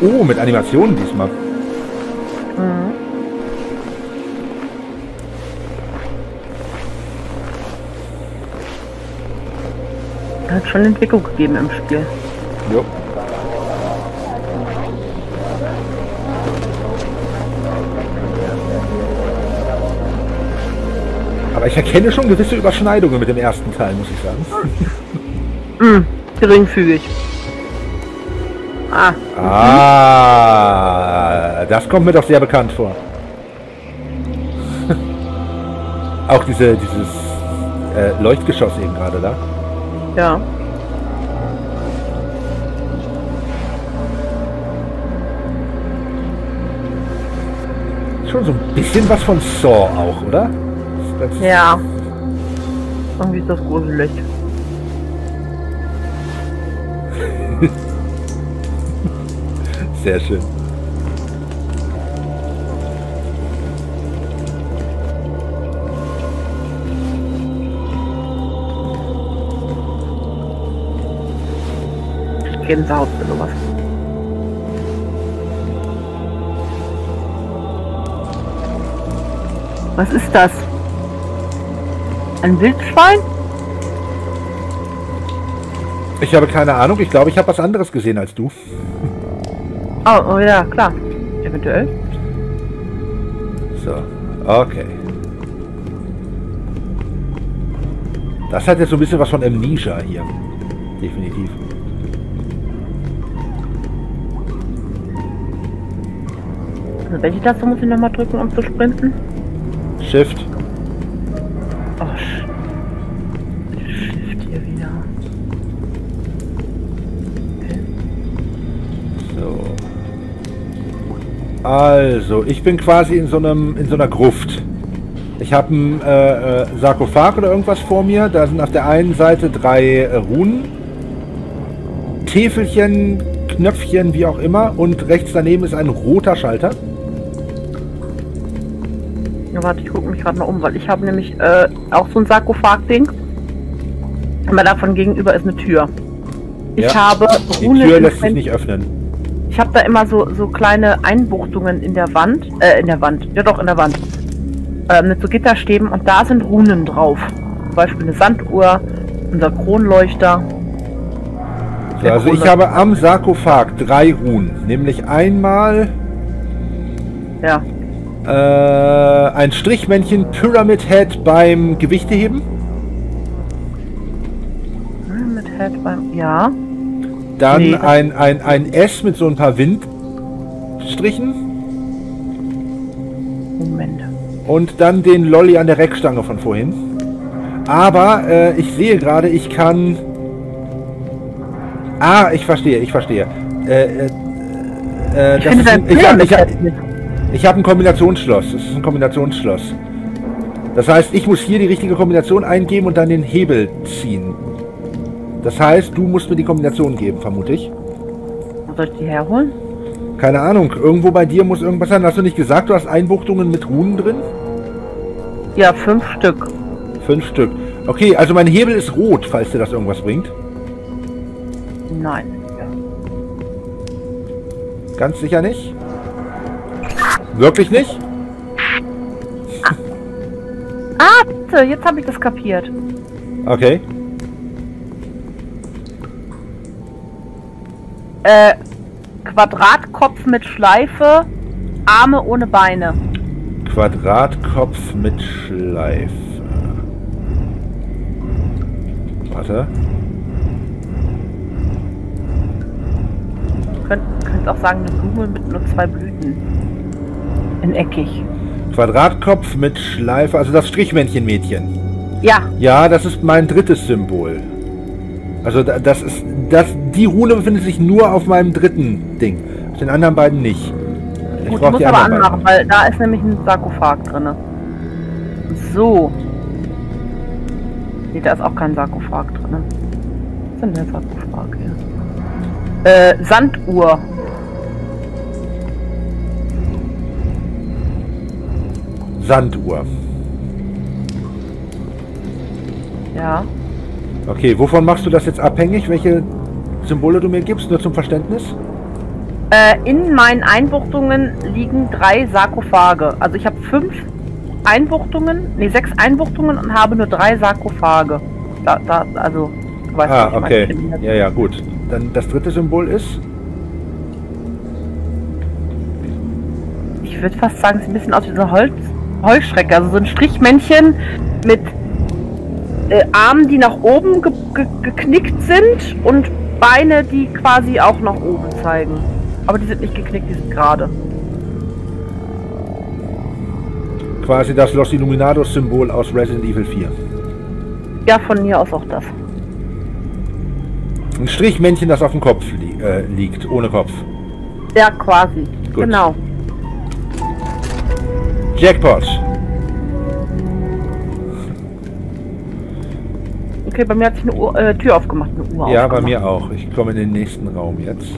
Oh, mit Animationen diesmal. Mhm. Hat schon Entwicklung gegeben im Spiel. Jo. Aber ich erkenne schon gewisse Überschneidungen mit dem ersten Teil, muss ich sagen. Mhm. Geringfügig. Ah, Ah, das kommt mir doch sehr bekannt vor. Auch diese, dieses äh, Leuchtgeschoss eben gerade da. ja. Schon so ein bisschen was von Saw auch, oder? Ja. Irgendwie ist das gruselig. Sehr schön. Gänsehaut für sowas. Was ist das? Ein Wildschwein? Ich habe keine Ahnung. Ich glaube, ich habe was anderes gesehen als du. Oh, oh ja, klar. Eventuell. So, okay. Das hat jetzt so ein bisschen was von Amnesia hier. Definitiv. Also welche Taste muss ich nochmal drücken, um zu sprinten? Shift. Oh, Also, ich bin quasi in so einem in so einer Gruft. Ich habe einen äh, äh, Sarkophag oder irgendwas vor mir. Da sind auf der einen Seite drei äh, Runen. Täfelchen, Knöpfchen, wie auch immer. Und rechts daneben ist ein roter Schalter. Ja, warte, ich gucke mich gerade noch um, weil ich habe nämlich äh, auch so ein Sarkophag-Ding. Aber davon gegenüber ist eine Tür. Ich Ja. habe Die Runen Tür lässt sich nicht öffnen. Ich habe da immer so, so kleine Einbuchtungen in der Wand. Äh, in der Wand. Ja doch, in der Wand. Äh, mit so Gitterstäben und da sind Runen drauf. Zum Beispiel eine Sanduhr, unser Kronleuchter. So, also ich habe am Sarkophag drei Runen. Nämlich einmal Ja. äh, ein Strichmännchen Pyramid Head beim Gewichteheben. Mit Head beim. Ja. Dann Nee, ein, ein, ein S mit so ein paar Windstrichen. Moment. Und dann den Lolly an der Reckstange von vorhin. Aber äh, ich sehe gerade, ich kann... Ah, ich verstehe, ich verstehe. Äh, äh, äh, Ich das finde ist dein ein, ich habe ich, hab- Pyramid-Head nicht. ich hab ein Kombinationsschloss. Das ist ein Kombinationsschloss. Das heißt, ich muss hier die richtige Kombination eingeben und dann den Hebel ziehen. Das heißt, du musst mir die Kombination geben, vermute ich. Wo soll ich die herholen? Keine Ahnung, irgendwo bei dir muss irgendwas sein. Hast du nicht gesagt, du hast Einbuchtungen mit Runen drin? Ja, fünf Stück. Fünf Stück. Okay, also mein Hebel ist rot, falls dir das irgendwas bringt. Nein. Ganz sicher nicht? Wirklich nicht? Ah, bitte, jetzt habe ich das kapiert. Okay. Äh, Quadratkopf mit Schleife, Arme ohne Beine. Quadratkopf mit Schleife. Warte. Könnt, könnt auch sagen, eine Blume mit nur zwei Blüten. In eckig. Quadratkopf mit Schleife, also das Strichmännchen-Mädchen. Ja, Ja, das ist mein drittes Symbol. Also da- das ist das die Rune befindet sich nur auf meinem dritten Ding. Auf den anderen beiden nicht. Ich gut, ich muss aber anmachen, weil da ist nämlich ein Sarkophag drin. So. Nee, da ist auch kein Sarkophag drin. Was ist denn der Sarkophag hier? Äh, Sanduhr. Sanduhr. Ja. Okay, wovon machst du das jetzt abhängig? Welche Symbole du mir gibst? Nur zum Verständnis? Äh, in meinen Einbuchtungen liegen drei Sarkophage. Also ich habe fünf Einbuchtungen, nee, sechs Einbuchtungen und habe nur drei Sarkophage. Da, da, also, du weißt ah, okay. Ja, ja, gut. Dann das dritte Symbol ist? Ich würde fast sagen, es sieht ein bisschen aus wie so eine Holz Heuschrecke. Also so ein Strichmännchen mit äh, Armen, die nach oben ge ge geknickt sind und Beine, die quasi auch nach oben zeigen. Aber die sind nicht geknickt, die sind gerade. Quasi das Los Illuminados-Symbol aus Resident Evil 4. Ja, von mir aus auch das. Ein Strichmännchen, das auf dem Kopf li äh, liegt, ohne Kopf. Ja, quasi. Gut. Genau. Jackpot. Okay, bei mir hat sich eine Uhr, äh, Tür aufgemacht, eine Uhr Ja, bei mir auch. Ich komme in den nächsten Raum jetzt.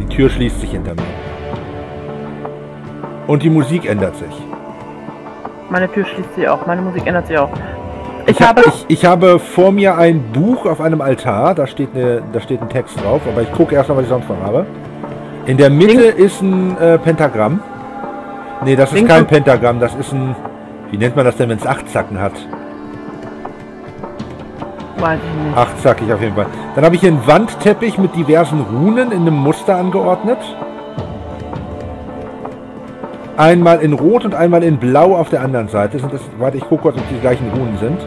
Die Tür schließt sich hinter mir. Und die Musik ändert sich. Meine Tür schließt sich auch. Meine Musik ändert sich auch. Ich, ich habe ich, ich, habe vor mir ein Buch auf einem Altar. Da steht, eine, da steht ein Text drauf. Aber ich gucke erst mal, was ich sonst noch habe. In der Mitte Ding. ist ein äh, Pentagramm. Nee, das ist kein Pentagramm. Das ist ein... Wie nennt man das denn, wenn es acht Zacken hat? Weiß ich nicht. Achtzackig auf jeden Fall. Dann habe ich hier einen Wandteppich mit diversen Runen in einem Muster angeordnet. Einmal in Rot und einmal in Blau auf der anderen Seite. Sind das, warte, ich gucke kurz, ob die gleichen Runen sind.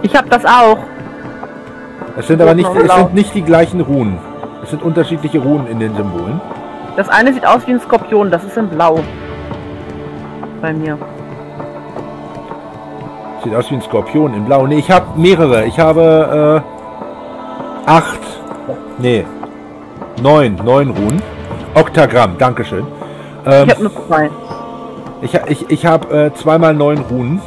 Ich habe das auch. Es sind aber nicht, es sind nicht die gleichen Runen. Es sind unterschiedliche Runen in den Symbolen. Das eine sieht aus wie ein Skorpion, das ist in Blau. Bei mir. Sieht aus wie ein Skorpion in Blau. Nee, ich habe mehrere. Ich habe äh, acht. Nee. Neun. Neun Runen. Oktagramm, Dankeschön. Ähm, ich habe nur zwei. Ich, ich, ich habe äh, zweimal neun Runen.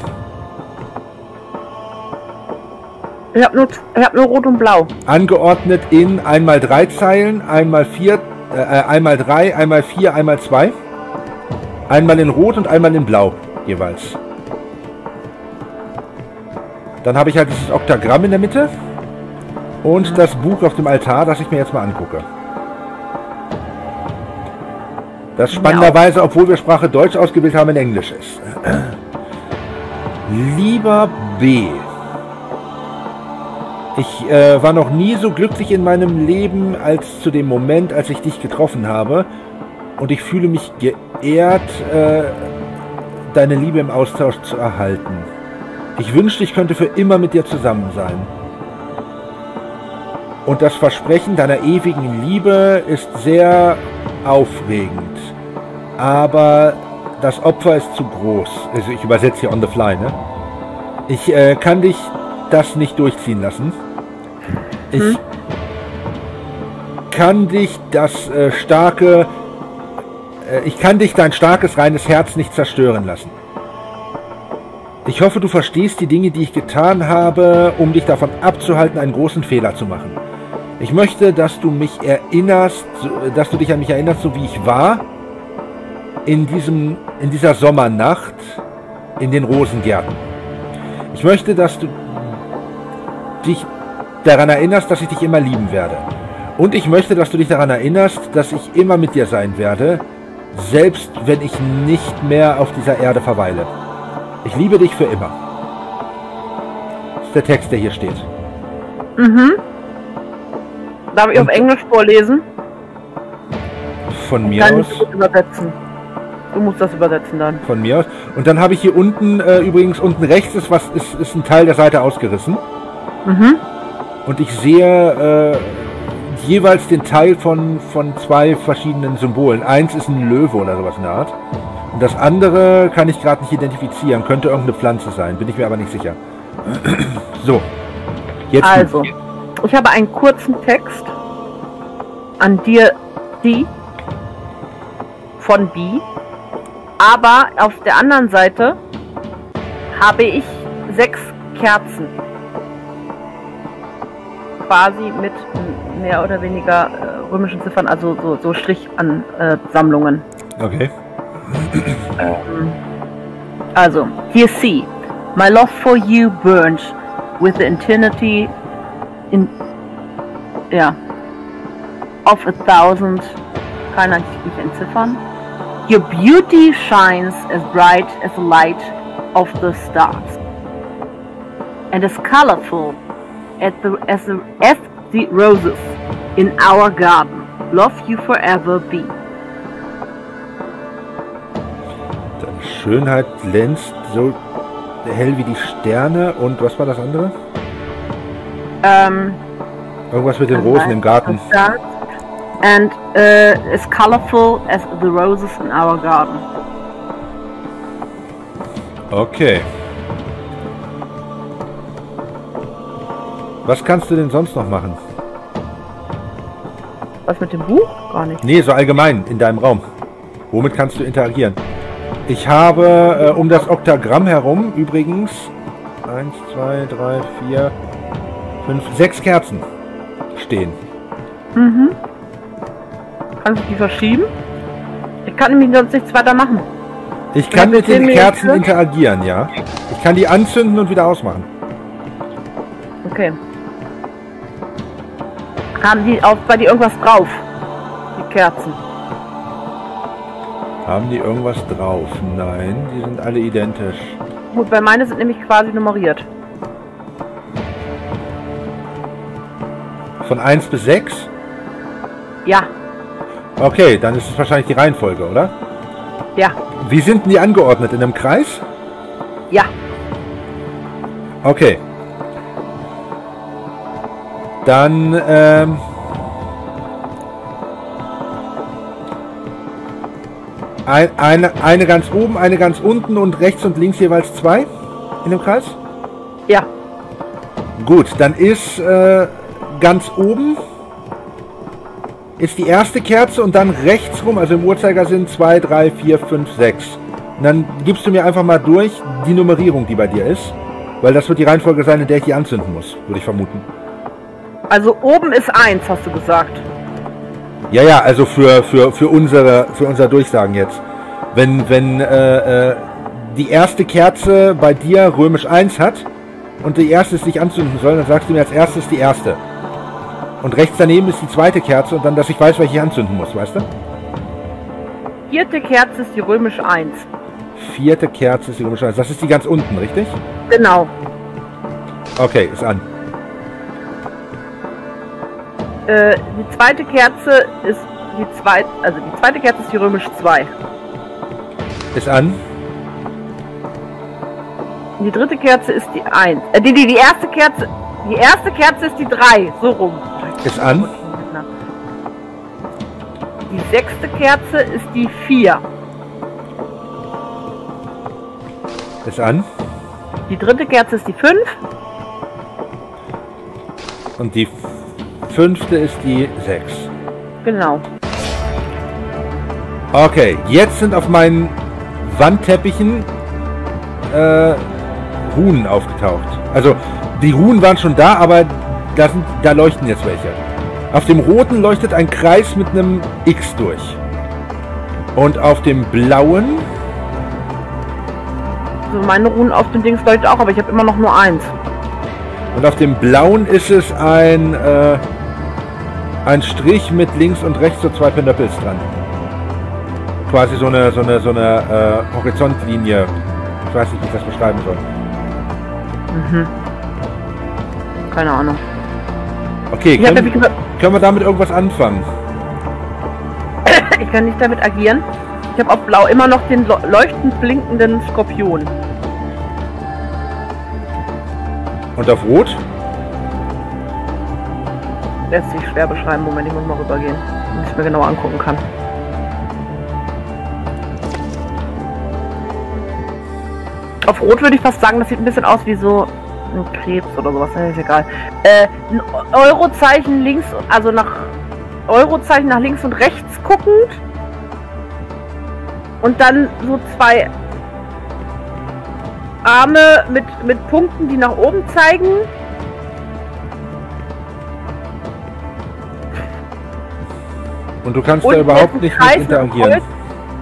Ich habe nur, hab nur Rot und Blau. Angeordnet in einmal drei Zeilen, einmal vier, äh, äh, einmal drei, einmal vier, einmal zwei. Einmal in Rot und einmal in Blau jeweils. Dann habe ich halt dieses Oktagramm in der Mitte und das Buch auf dem Altar, das ich mir jetzt mal angucke. Das spannenderweise, obwohl wir Sprache Deutsch ausgebildet haben, in Englisch ist. Lieber B. Ich äh, war noch nie so glücklich in meinem Leben als zu dem Moment, als ich dich getroffen habe. Und ich fühle mich geehrt, äh, deine Liebe im Austausch zu erhalten. Ich wünschte, ich könnte für immer mit dir zusammen sein. Und das Versprechen deiner ewigen Liebe ist sehr aufregend. Aber das Opfer ist zu groß. Also ich übersetze hier on the fly, ne? Ich äh, kann dich das nicht durchziehen lassen. Ich hm? kann dich das äh, starke... Äh, ich kann dich dein starkes, reines Herz nicht zerstören lassen. Ich hoffe, du verstehst die Dinge, die ich getan habe, um dich davon abzuhalten, einen großen Fehler zu machen. Ich möchte, dass du mich erinnerst, dass du dich an mich erinnerst, so wie ich war, in, diesem, in dieser Sommernacht in den Rosengärten. Ich möchte, dass du dich daran erinnerst, dass ich dich immer lieben werde. Und ich möchte, dass du dich daran erinnerst, dass ich immer mit dir sein werde, selbst wenn ich nicht mehr auf dieser Erde verweile. Ich liebe dich für immer. Das ist der Text, der hier steht. Mhm. Darf ich Und auf Englisch vorlesen? Von mir Kann aus. Ich übersetzen. Du musst das übersetzen dann. Von mir aus. Und dann habe ich hier unten, äh, übrigens unten rechts ist was, ist, ist ein Teil der Seite ausgerissen. Mhm. Und ich sehe äh, jeweils den Teil von, von zwei verschiedenen Symbolen. Eins ist ein Löwe oder sowas in der Art. Und das andere kann ich gerade nicht identifizieren. Könnte irgendeine Pflanze sein, bin ich mir aber nicht sicher. so. Jetzt also, ich habe einen kurzen Text an dir, die von B. Aber auf der anderen Seite habe ich sechs Kerzen. Quasi mit mehr oder weniger äh, römischen Ziffern, also so, so Strichansammlungen. Okay. Um, also, here see, my love for you burns with the eternity in, ja, of a thousand, kann ich nicht entziffern. Your beauty shines as bright as the light of the stars, and as colorful as the, as the, as the roses in our garden. Love you forever be. Schönheit glänzt so hell wie die Sterne und was war das andere? Ähm, Irgendwas mit den Rosen im Garten. And uh, as colorful as the roses in our garden. Okay. Was kannst du denn sonst noch machen? Was mit dem Buch? Gar nicht. Nee, so allgemein in deinem Raum. Womit kannst du interagieren? Ich habe äh, um das Oktagramm herum übrigens 1, 2, 3, 4, 5, 6 Kerzen stehen. Mhm. Kannst du die verschieben? Ich kann nämlich sonst nichts weiter machen. Ich kann mit den Kerzen interagieren, ja. Ich kann die anzünden und wieder ausmachen. Okay. Haben die auch bei dir irgendwas drauf? Die Kerzen. Haben die irgendwas drauf? Nein, die sind alle identisch. Gut, bei meine sind nämlich quasi nummeriert. Von 1 bis 6? Ja, Okay, dann ist es wahrscheinlich die Reihenfolge, oder? ja, Wie sind denn die angeordnet? In einem Kreis? ja. Okay. Dann, ähm... Ein, eine, eine ganz oben, eine ganz unten und rechts und links jeweils zwei in dem Kreis? Ja, Gut, dann ist äh, ganz oben ist die erste Kerze und dann rechts rum, also im Uhrzeigersinn 2, 3, 4, 5, 6. Und dann gibst du mir einfach mal durch die Nummerierung, die bei dir ist. Weil das wird die Reihenfolge sein, in der ich die anzünden muss, würde ich vermuten. also oben ist eins, hast du gesagt. Ja, ja, also für, für, für, unsere, für unser Durchsagen jetzt. Wenn, wenn äh, äh, die erste Kerze bei dir römisch 1 hat und die erste ist nicht anzünden soll, dann sagst du mir als erstes die erste. Und rechts daneben ist die zweite Kerze und dann, dass ich weiß, welche ich anzünden muss, weißt du? Vierte Kerze ist die römisch 1. Vierte Kerze ist die römisch 1. Das ist die ganz unten, richtig? Genau. Okay, ist an. Äh, die zweite Kerze ist die zweite, also die zweite Kerze ist die römisch 2. Ist an. Die dritte Kerze ist die 1. Äh, die, die, die erste Kerze, die erste Kerze ist die 3. So rum. Ist an. Die sechste Kerze ist die 4. Ist an. Die dritte Kerze ist die 5. Und die fünfte ist die 6. Genau. Okay, jetzt sind auf meinen Wandteppichen äh, Runen aufgetaucht. Also die Runen waren schon da, aber da, sind, da leuchten jetzt welche. Auf dem roten leuchtet ein Kreis mit einem X durch. Und auf dem blauen, So meine Runen auf dem Dings leuchtet auch, aber ich habe immer noch nur eins. und auf dem blauen ist es ein, äh, ein Strich mit links und rechts so zwei Pendöppels dran. Quasi so eine, so eine, so eine äh, Horizontlinie. Ich weiß nicht, wie ich das beschreiben soll. Mhm. Keine Ahnung. Okay, Ich, hab, ja, können, gesagt, können wir damit irgendwas anfangen? ich kann nicht damit agieren. Ich habe auf Blau immer noch den leuchtend blinkenden Skorpion. Und auf Rot? Lässt sich schwer beschreiben. Moment, ich muss mal rübergehen, damit ich mir genauer angucken kann. Auf Rot würde ich fast sagen, das sieht ein bisschen aus wie so ein Krebs oder sowas. Ist egal. Äh, ein Eurozeichen links, also nach Eurozeichen nach links und rechts guckend. Und dann so zwei Arme mit, mit Punkten, die nach oben zeigen. Und du kannst Und da überhaupt nicht mit interagieren. Kreuz.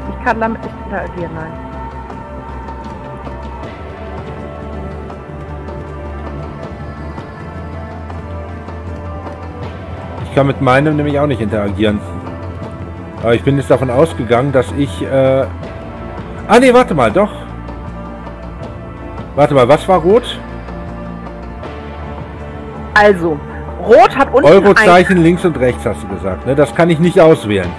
Ich kann damit nicht interagieren, nein. Ich kann mit meinem nämlich auch nicht interagieren. Aber ich bin jetzt davon ausgegangen, dass ich... Äh ah nee, warte mal, doch. Warte mal, was war rot? Also, rot hat unten Eurozeichen links und rechts, hast du gesagt. Ne? Das kann ich nicht auswählen.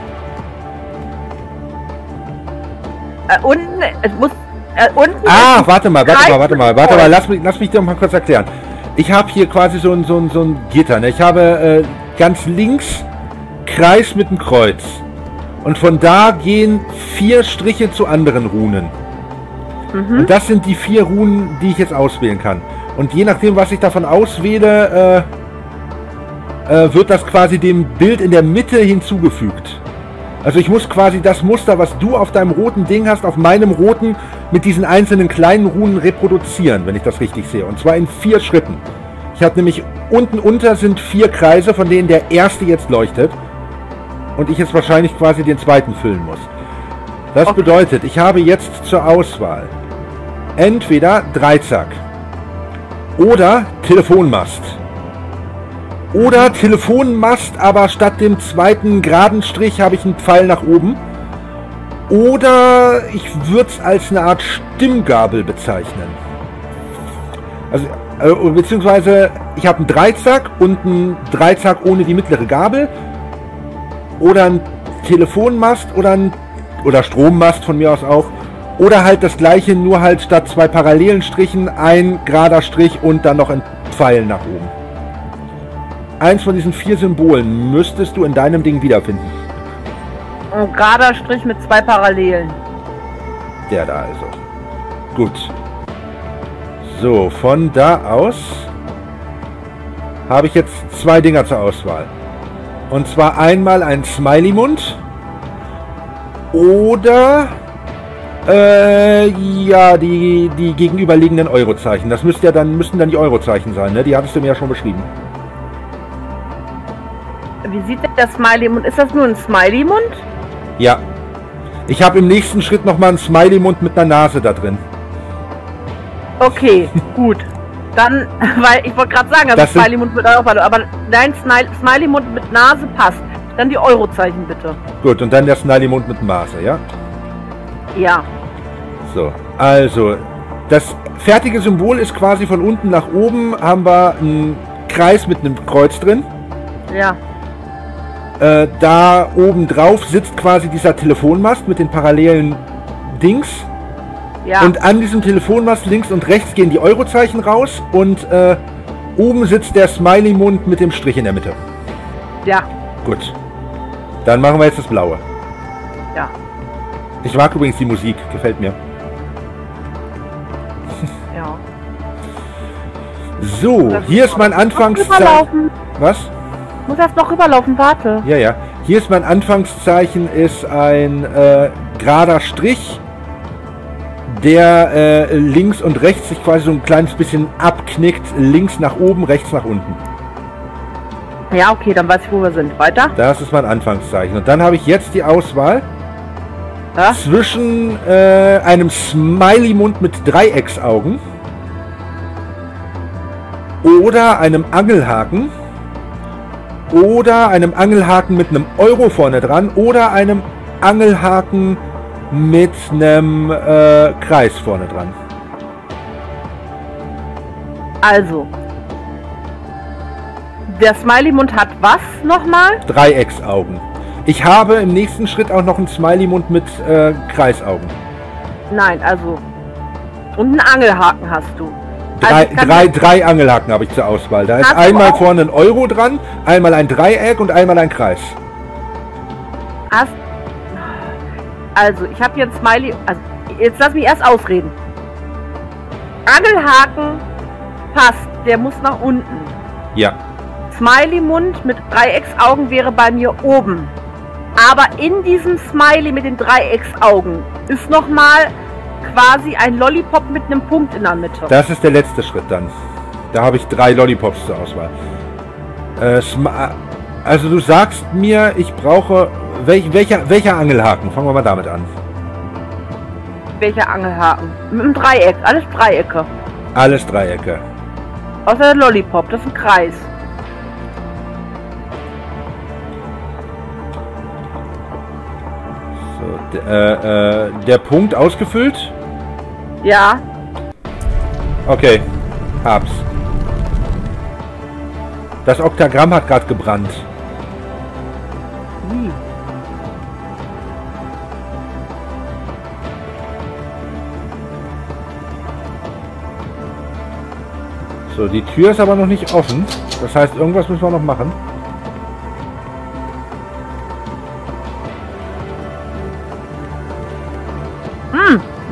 Äh, unten, es muss... Äh, unten Ah, warte mal, warte mal, warte mal, warte mal, lass mich, lass mich dir mal kurz erklären. Ich habe hier quasi so ein, so ein, so ein Gitter. Ne? Ich habe äh, ganz links Kreis mit einem Kreuz. Und von da gehen vier Striche zu anderen Runen. Mhm. Und das sind die vier Runen, die ich jetzt auswählen kann. Und je nachdem, was ich davon auswähle, äh, wird das quasi dem Bild in der Mitte hinzugefügt. Also ich muss quasi das Muster, was du auf deinem roten Ding hast, auf meinem roten mit diesen einzelnen kleinen Runen reproduzieren, wenn ich das richtig sehe. Und zwar in vier Schritten. Ich habe nämlich unten unter sind vier Kreise, von denen der erste jetzt leuchtet. Und ich jetzt wahrscheinlich quasi den zweiten füllen muss. Das Okay. bedeutet, ich habe jetzt zur Auswahl entweder Dreizack oder Telefonmast. Oder Telefonmast, aber statt dem zweiten geraden Strich habe ich einen Pfeil nach oben. Oder ich würde es als eine Art Stimmgabel bezeichnen. Also, äh, beziehungsweise ich habe einen Dreizack und einen Dreizack ohne die mittlere Gabel. Oder ein Telefonmast oder ein oder Strommast von mir aus auch. Oder halt das gleiche, nur halt statt zwei parallelen Strichen ein gerader Strich und dann noch ein Pfeil nach oben. Eins von diesen vier Symbolen müsstest du in deinem Ding wiederfinden. Ein gerader Strich mit zwei Parallelen. Der da also. Gut. So, von da aus habe ich jetzt zwei Dinger zur Auswahl. Und zwar einmal ein Smiley-Mund oder äh, ja, die, die gegenüberliegenden Eurozeichen. Das müsste ja dann, müssten dann die Eurozeichen sein, ne? Die hattest du mir ja schon beschrieben. Wie sieht denn der Smiley-Mund? Ist das nur ein Smiley-Mund? Ja. Ich habe im nächsten Schritt nochmal einen Smiley-Mund mit einer Nase da drin. Okay, gut. Dann, weil ich wollte gerade sagen, also Smiley-Mund mit Aufwand, aber dein Smile- Smiley-Mund mit Nase passt. Dann die Eurozeichen bitte. Gut, und dann der Smiley-Mund mit Maße, ja? Ja. So, also, das fertige Symbol ist quasi von unten nach oben, haben wir einen Kreis mit einem Kreuz drin. Ja. Äh, da oben drauf sitzt quasi dieser Telefonmast mit den parallelen Dings. Ja. Und an diesem Telefonmast links und rechts gehen die Eurozeichen raus und äh, oben sitzt der Smiley-Mund mit dem Strich in der Mitte. ja. Gut. Dann machen wir jetzt das Blaue. Ja. Ich mag übrigens die Musik, gefällt mir. Ja. So, hier ist mein Anfangszeichen. Was? Muss erst noch rüberlaufen, warte. Ja, ja. Hier ist mein Anfangszeichen, ist ein äh, gerader Strich, der äh, links und rechts sich quasi so ein kleines bisschen abknickt. Links nach oben, rechts nach unten. Ja, okay, dann weiß ich, wo wir sind. Weiter? Das ist mein Anfangszeichen. Und dann habe ich jetzt die Auswahl Ja? zwischen äh, einem Smiley-Mund mit Dreiecksaugen oder einem Angelhaken oder einem Angelhaken mit einem Euro vorne dran oder einem Angelhaken mit einem äh, Kreis vorne dran. Also. Der Smiley-Mund hat was nochmal? Dreiecksaugen. Ich habe im nächsten Schritt auch noch einen Smiley-Mund mit äh, Kreisaugen. Nein, also. Und einen Angelhaken hast du. Drei, Also drei, drei Angelhaken habe ich zur Auswahl. Da ist einmal vorne ein Euro dran, einmal ein Dreieck und einmal ein Kreis. Hast, also, ich habe hier ein Smiley. Also, jetzt lass mich erst ausreden. Angelhaken passt, der muss nach unten. Ja. Smiley-Mund mit Dreiecksaugen wäre bei mir oben. Aber in diesem Smiley mit den Dreiecksaugen ist nochmal quasi ein Lollipop mit einem Punkt in der Mitte. Das ist der letzte Schritt dann. Da habe ich drei Lollipops zur Auswahl. Äh, also du sagst mir, ich brauche... Welch, welcher, welcher Angelhaken? Fangen wir mal damit an. Welcher Angelhaken? Mit einem Dreieck, alles Dreiecke. Alles Dreiecke. Außer der Lollipop, das ist ein Kreis. Äh, äh, der Punkt ausgefüllt? Ja. Okay, hab's. Das Oktagramm hat gerade gebrannt. Wie? So, die Tür ist aber noch nicht offen. Das heißt, irgendwas müssen wir noch machen.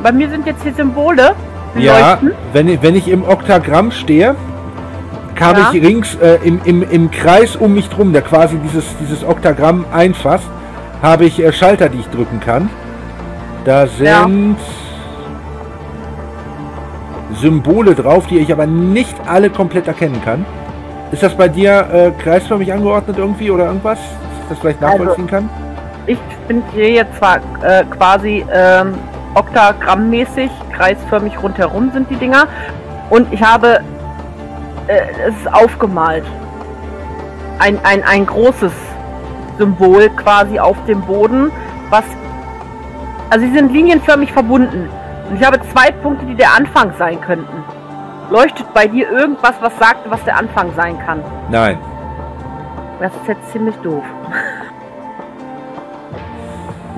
Bei mir sind jetzt die Symbole. Ja, leuchten. wenn, ich- wenn ich im Oktagramm stehe, habe Ja. ich rings äh, im, im, im Kreis um mich drum, der quasi dieses, dieses Oktagramm einfasst, habe ich äh, Schalter, die ich drücken kann. Da Ja. sind Symbole drauf, die ich aber nicht alle komplett erkennen kann. Ist das bei dir äh, kreisförmig angeordnet irgendwie oder irgendwas? Dass ich das vielleicht Also- nachvollziehen kann? Ich bin hier jetzt zwar äh, quasi ähm, oktagrammmäßig, kreisförmig rundherum sind die Dinger. Und ich habe äh, es ist aufgemalt. Ein, ein, ein großes Symbol quasi auf dem Boden, was. Also sie sind linienförmig verbunden. Und ich habe zwei Punkte, die der Anfang sein könnten. Leuchtet bei dir irgendwas, was sagt, was der Anfang sein kann? Nein. Das ist jetzt ziemlich doof.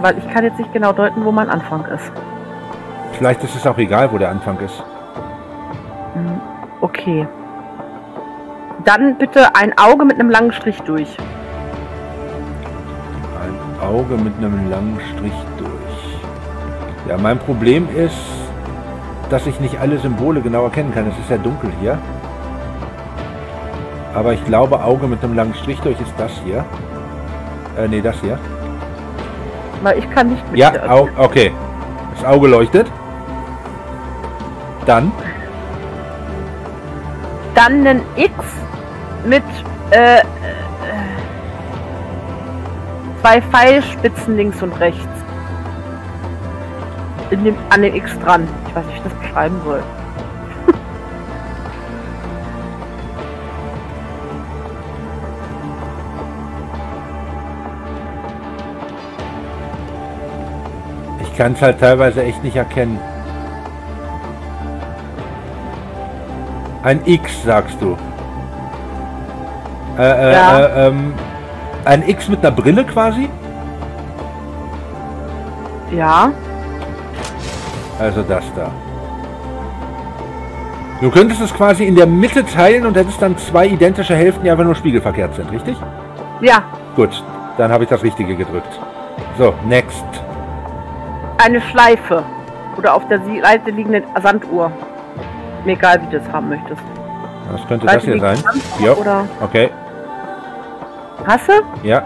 Weil ich kann jetzt nicht genau deuten, wo mein Anfang ist. Vielleicht ist es auch egal, wo der Anfang ist. Hm, Okay. Dann bitte ein Auge mit einem langen Strich durch. Ein Auge mit einem langen Strich durch. Ja, mein Problem ist, dass ich nicht alle Symbole genau erkennen kann. Es ist ja dunkel hier. Aber ich glaube, Auge mit einem langen Strich durch ist das hier. Äh, nee, das hier. Weil ich kann nicht mit Ja, Au okay. Das Auge leuchtet. Dann, Dann ein X mit äh, äh, zwei Pfeilspitzen links und rechts. In dem, an dem X dran. Ich weiß nicht, wie ich das beschreiben soll. Kann es halt teilweise echt nicht erkennen. Ein X, sagst du. Äh, äh, Ja. äh, ähm, ein X mit einer Brille quasi? Ja. Also das da. Du könntest es quasi in der Mitte teilen und hättest dann zwei identische Hälften, die einfach nur spiegelverkehrt sind, richtig? Ja. Gut, dann habe ich das Richtige gedrückt. So, next. Eine Schleife. Oder auf der Seite liegende Sanduhr. Mir egal, wie du das haben möchtest. Was könnte Seite das hier sein? Sanduhr Oder okay, hast du? ja.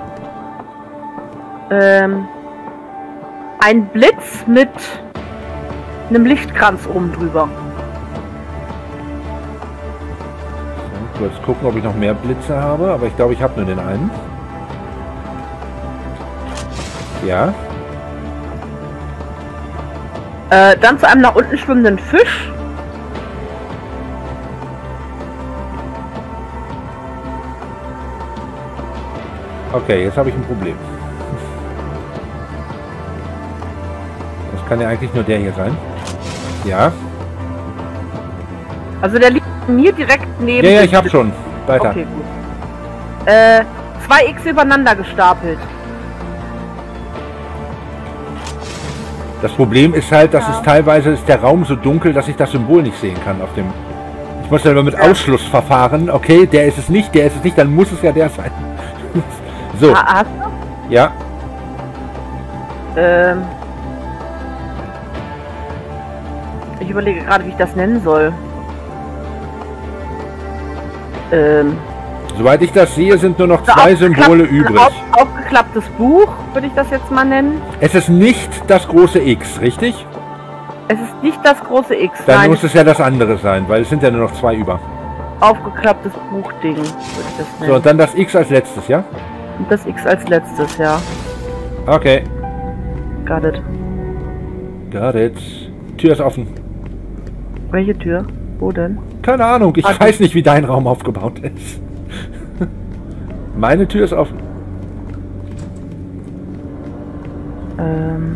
Ähm, ein Blitz mit einem Lichtkranz oben drüber. So, kurz gucken, ob ich noch mehr Blitze habe, aber ich glaube, ich habe nur den einen. Ja, Äh, dann zu einem nach unten schwimmenden Fisch. okay, jetzt habe ich ein Problem. Das kann ja eigentlich nur der hier sein. Ja, Also der liegt mir direkt neben. ja, ja, ich habe schon. Weiter. Okay, gut. Äh, zwei X übereinander gestapelt. Das Problem ist halt, dass Ja. es teilweise ist der Raum so dunkel, dass ich das Symbol nicht sehen kann auf dem. Ich muss ja immer mit Ja. Ausschlussverfahren. Okay, der ist es nicht, der ist es nicht, dann muss es ja der sein. so, Ah, hast ja? Ähm, ich überlege gerade, wie ich das nennen soll. Ähm, soweit ich das sehe, sind nur noch zwei Symbole übrig. Auf, aufgeklapptes Buch, würde ich das jetzt mal nennen. Es ist nicht das große X, richtig? Es ist nicht das große X, Dann nein, muss es ja das andere sein, weil es sind ja nur noch zwei über. aufgeklapptes Buchding, würde ich das nennen. So, und dann das X als letztes, ja? Und das X als letztes, ja. Okay, Got it. got it. Tür ist offen. Welche Tür? Wo denn? Keine Ahnung, ich Also- weiß nicht, wie dein Raum aufgebaut ist. Meine Tür ist offen. Ähm.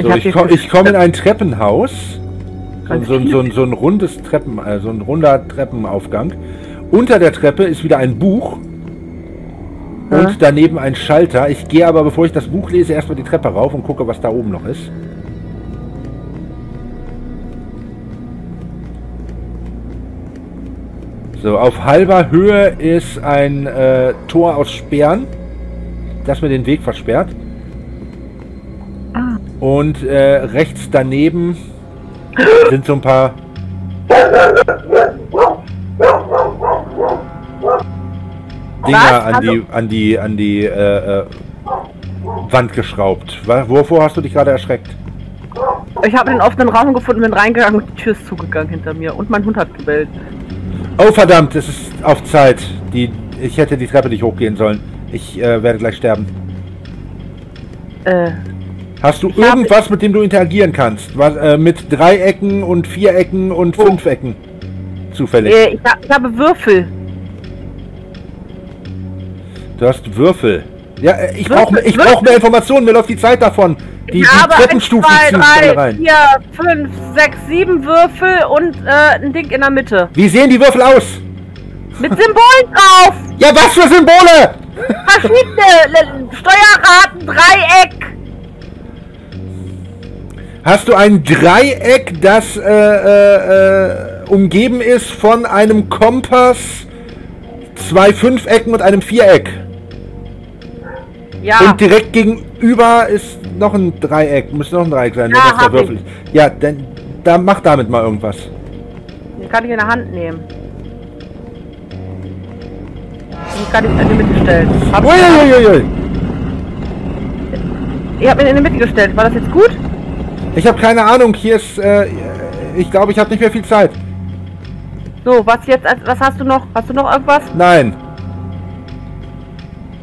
So, ich, komm, viel- ich komme in ein Treppenhaus. So, so, so, so ein rundes Treppen, äh, so ein runder Treppenaufgang. Unter der Treppe ist wieder ein Buch. Und daneben ein Schalter. Ich gehe aber, bevor ich das Buch lese, erstmal die Treppe rauf und gucke, was da oben noch ist. So, auf halber Höhe ist ein äh, Tor aus Sperren, das mir den Weg versperrt. Ah. Und äh, rechts daneben sind so ein paar Dinger an Also- die an die an die äh, äh, Wand geschraubt. Wovor hast du dich gerade erschreckt? Ich habe den offenen Raum gefunden, bin reingegangen und die Tür ist zugegangen hinter mir. Und mein Hund hat gebellt. Oh verdammt, es ist auf Zeit. Die, ich hätte die Treppe nicht hochgehen sollen. Ich äh, werde gleich sterben. Äh, Hast du irgendwas, mit dem du interagieren kannst? Was, äh, mit Dreiecken und Vierecken und Oh. Fünfecken? Zufällig. äh, ich, hab- ich habe Würfel. Du hast Würfel. Ja, äh, ich brauche ich brauch mehr Informationen. Mir läuft die Zeit davon. Die, die ich habe Treppenstufen 1, ziehen 2, schnell 3, rein. 4, 5, 6, 7 Würfel und äh, ein Ding in der Mitte. Wie sehen die Würfel aus? Mit Symbolen drauf! Ja, was für Symbole? Verschiedene Steuerraten, Dreieck! Hast du ein Dreieck, das äh, äh, äh, umgeben ist von einem Kompass, zwei Fünfecken und einem Viereck? Ja, Und direkt gegenüber ist noch ein Dreieck. Muss noch ein Dreieck sein, Ja, wenn das der hab Würfel ist. Ja, dann da mach damit mal irgendwas. den kann ich in der Hand nehmen. Den kann ich in die Mitte stellen. Hab Uiuiuiui. ich habe ihn in die Mitte gestellt. War das jetzt gut? Ich habe keine Ahnung. Hier ist, äh, ich glaube, ich habe nicht mehr viel Zeit. So, was jetzt? als- Was hast du noch? Hast du noch irgendwas? Nein.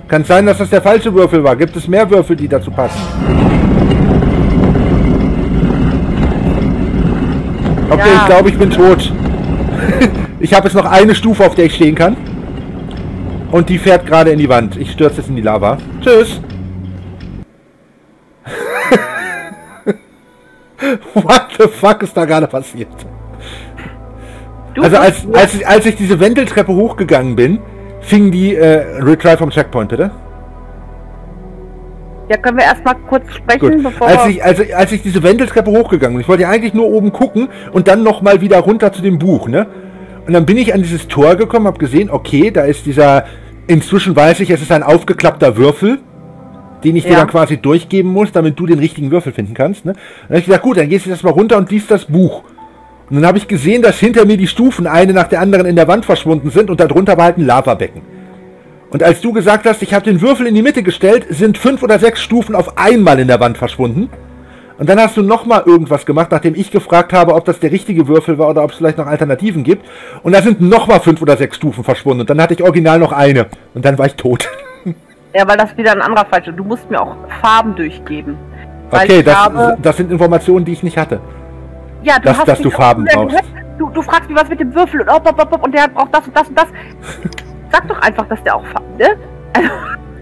Kann sein, dass das der falsche Würfel war. Gibt es mehr Würfel, die dazu passen? Okay, Ja. ich glaube, ich bin tot. ich habe jetzt noch eine Stufe, auf der ich stehen kann. Und die fährt gerade in die Wand. Ich stürze jetzt in die Lava. Tschüss. What the fuck ist da gerade passiert? Du Also als, als, ich, als ich diese Wendeltreppe hochgegangen bin, fing die äh, Retry vom Checkpoint, bitte. Ja, können wir erstmal kurz sprechen, Gut. bevor Als wir- ich, als, ich, als ich diese Wendeltreppe hochgegangen bin, ich wollte ja eigentlich nur oben gucken und dann nochmal wieder runter zu dem Buch, ne? Und dann bin ich an dieses Tor gekommen, habe gesehen, okay, da ist dieser, inzwischen weiß ich, es ist ein aufgeklappter Würfel, den ich dir Ja. dann quasi durchgeben muss, damit du den richtigen Würfel finden kannst, ne? Dann habe ich gesagt, gut, dann gehst du jetzt mal runter und liest das Buch. Und dann habe ich gesehen, dass hinter mir die Stufen eine nach der anderen in der Wand verschwunden sind und darunter war halt ein Lavabecken. Und als du gesagt hast, ich habe den Würfel in die Mitte gestellt, sind fünf oder sechs Stufen auf einmal in der Wand verschwunden. Und dann hast du nochmal irgendwas gemacht, nachdem ich gefragt habe, ob das der richtige Würfel war oder ob es vielleicht noch Alternativen gibt. Und da sind nochmal fünf oder sechs Stufen verschwunden. Und dann hatte ich original noch eine. Und dann war ich tot. Ja, weil das wieder ein anderer falsch ist. Du musst mir auch Farben durchgeben. Okay, das, das sind Informationen, die ich nicht hatte. Ja, du dass- dass du Farben brauchst. Du, du fragst mich was mit dem Würfel und, op, op, op, und der braucht das und das und das. Sag doch einfach, dass der auch Farben, ne? Also,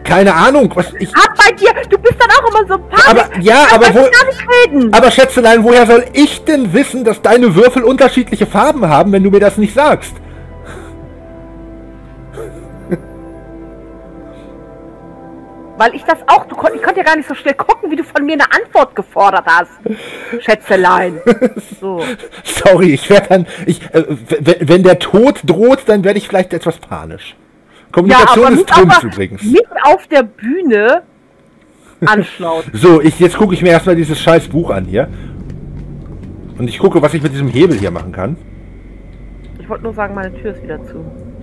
Keine Ahnung, was ich. hab bei dir, du bist dann auch immer so panisch. Aber ja, aber wo. gar nicht reden. Aber Schätzelein, woher soll ich denn wissen, dass deine Würfel unterschiedliche Farben haben, wenn du mir das nicht sagst? Weil ich das auch, du, kon- ich konnte ja gar nicht so schnell gucken, wie du von mir eine Antwort gefordert hast. Schätzelein. So. Sorry, ich werde dann. Ich, äh, wenn, der Tod droht, dann werde ich vielleicht etwas panisch. Kommunikation ist nicht, Trumpf übrigens. nicht auf der Bühne anschlaut. So, ich, jetzt gucke ich mir erstmal dieses scheiß Buch an hier. Und ich gucke, was ich mit diesem Hebel hier machen kann. Ich wollte nur sagen, meine Tür ist wieder zu.